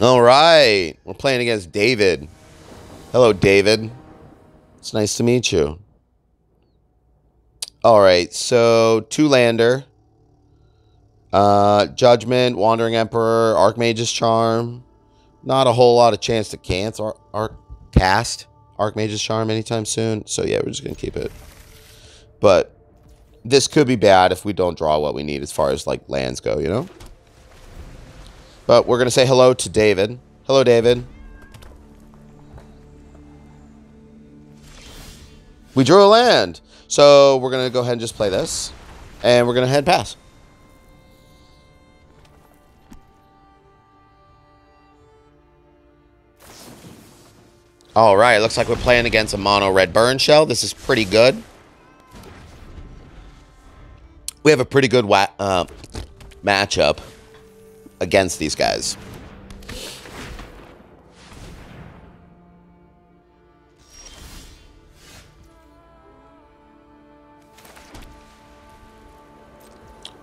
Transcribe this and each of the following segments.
All right. We're playing against David. Hello, David. It's nice to meet you. All right. So, two lander. Uh, Judgment, Wandering Emperor, Archmage's Charm. Not a whole lot of chance to cancel Arc cast Archmage's Charm anytime soon. So, yeah, we're just going to keep it. But this could be bad if we don't draw what we need as far as, like, lands go, you know? But we're going to say hello to David. Hello, David. We drew a land. So we're going to go ahead and just play this. And we're going to head pass. All right, looks like we're playing against a mono red burn shell. This is pretty good. We have a pretty good uh, matchup against these guys.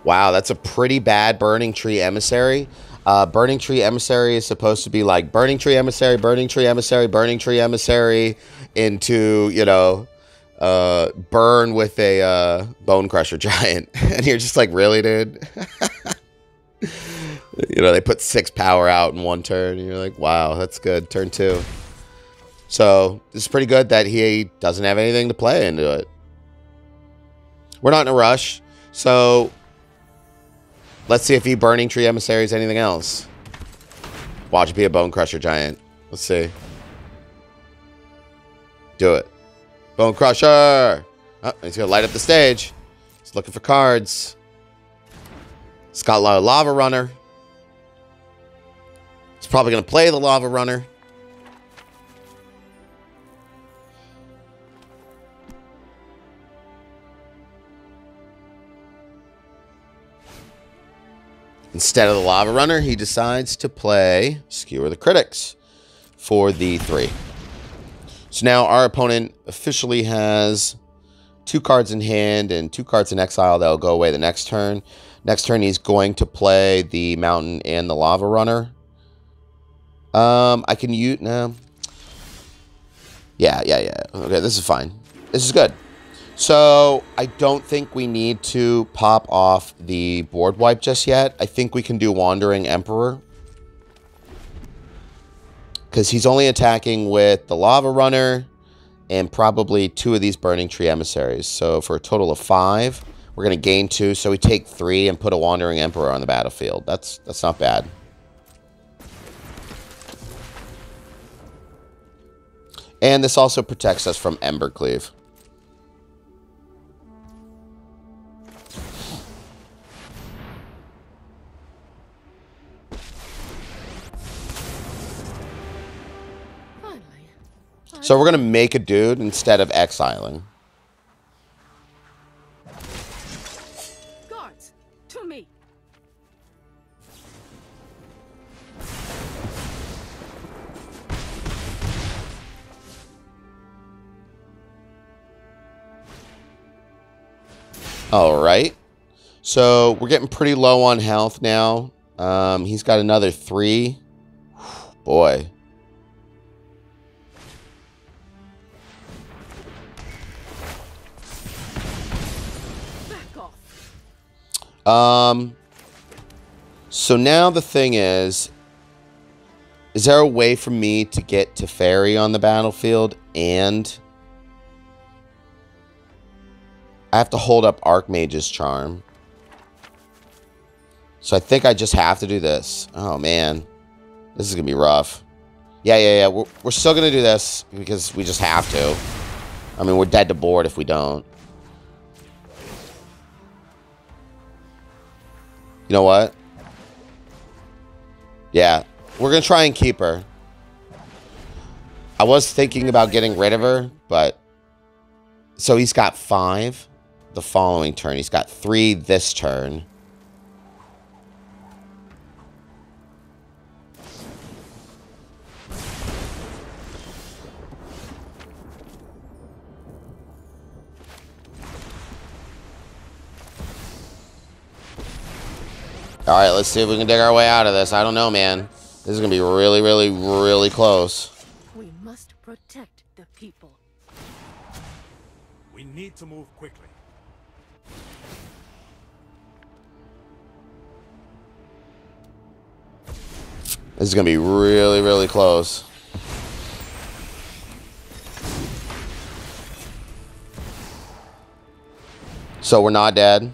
Wow, that's a pretty bad Burning Tree Emissary. Uh, Burning Tree Emissary is supposed to be like Burning Tree Emissary, Burning Tree Emissary, Burning Tree Emissary into, you know, uh, burn with a uh, Bonecrusher Giant. and you're just like, really, dude? you know, they put six power out in one turn, and you're like, wow, that's good. Turn two. So is pretty good that he doesn't have anything to play into it. We're not in a rush, so let's see if he Burning Tree Emissaries anything else. Watch it be a Bonecrusher Giant. Let's see. Do it. Bone Crusher! Oh, he's gonna light up the stage. He's looking for cards. It's of Lava Runner. Probably going to play the Lava Runner. Instead of the Lava Runner, he decides to play Skewer the Critics for the three. So now our opponent officially has two cards in hand and two cards in exile that will go away the next turn. Next turn, he's going to play the Mountain and the Lava Runner. Um, I can use now. Yeah, yeah, yeah. Okay, this is fine. This is good. So I don't think we need to pop off the board wipe just yet. I think we can do Wandering Emperor. Because he's only attacking with the Lava Runner and probably two of these Burning Tree Emissaries. So for a total of five, we're going to gain two. So we take three and put a Wandering Emperor on the battlefield. That's, that's not bad. And this also protects us from Embercleave. So we're going to make a dude instead of exiling. All right. So we're getting pretty low on health now. Um, he's got another three. Boy. Um, so now the thing is, is there a way for me to get to Teferi on the battlefield and I have to hold up Archmage's Charm. So I think I just have to do this. Oh, man. This is going to be rough. Yeah, yeah, yeah. We're, we're still going to do this because we just have to. I mean, we're dead to board if we don't. You know what? Yeah. We're going to try and keep her. I was thinking about getting rid of her, but... So he's got five the following turn. He's got three this turn. All right, let's see if we can dig our way out of this. I don't know, man. This is going to be really, really, really close. We must protect the people. We need to move quickly. This is going to be really, really close. So we're not dead.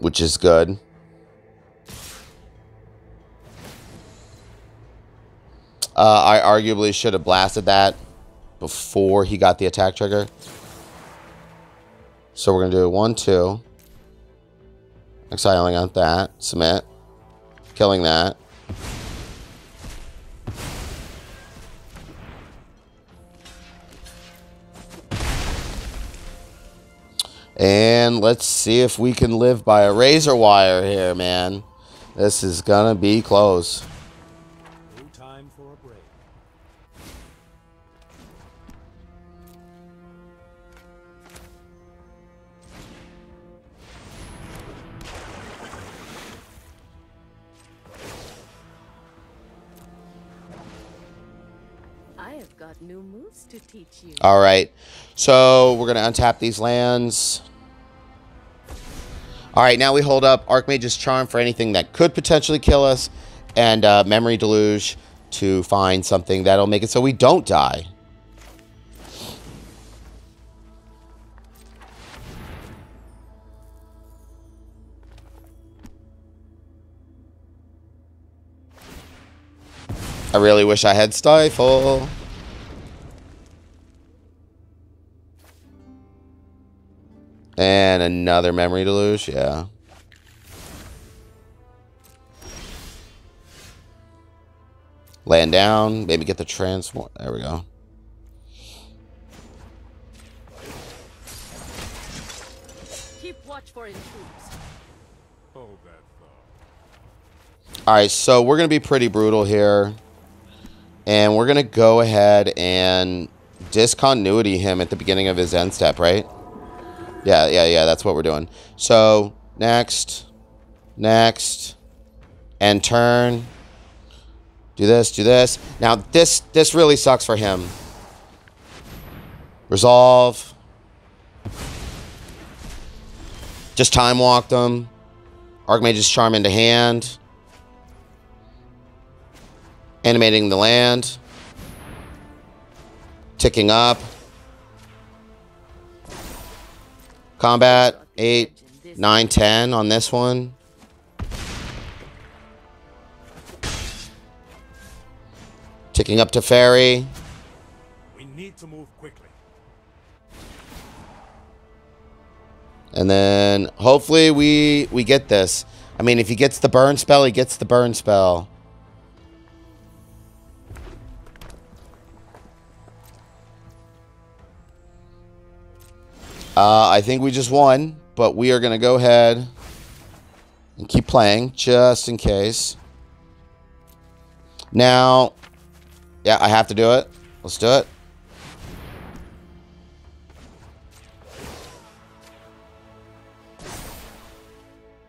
Which is good. Uh, I arguably should have blasted that before he got the attack trigger. So we're going to do one, two. Exiling out that. Submit. Killing that. And let's see if we can live by a razor wire here, man. This is going to be close. I have got new moves to teach you. All right. So we're going to untap these lands. All right, now we hold up Archmage's Charm for anything that could potentially kill us, and uh, Memory Deluge to find something that'll make it so we don't die. I really wish I had Stifle. And another memory deluge, yeah. Land down, maybe get the transform. There we go. Keep watch for intruders. Hold that thought. All right, so we're going to be pretty brutal here. And we're going to go ahead and discontinuity him at the beginning of his end step, right? Yeah, yeah, yeah, that's what we're doing. So, next, next, and turn. Do this, do this. Now, this this really sucks for him. Resolve. Just time walked them. Archmage's Charm into hand. Animating the land. Ticking up. Combat 8, 9, 10 on this one. Ticking up Teferi. We need to move quickly. And then hopefully we we get this. I mean, if he gets the burn spell, he gets the burn spell. Uh, I think we just won, but we are going to go ahead and keep playing just in case. Now, yeah, I have to do it. Let's do it.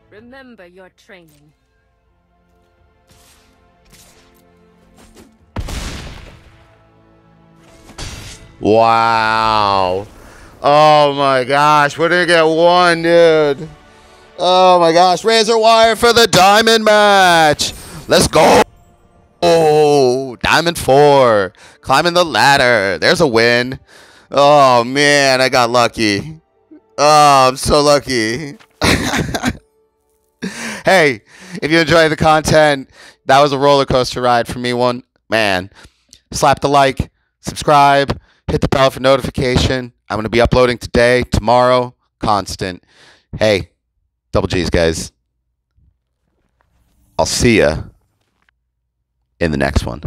Remember your training. Wow. Oh my gosh. We're to get one, dude. Oh my gosh. Razor wire for the diamond match. Let's go. Oh, diamond four. Climbing the ladder. There's a win. Oh man, I got lucky. Oh, I'm so lucky. hey, if you enjoy the content, that was a roller coaster ride for me. One man, slap the like, subscribe, hit the bell for notification. I'm going to be uploading today, tomorrow, constant. Hey, double G's, guys. I'll see ya in the next one.